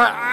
Ah.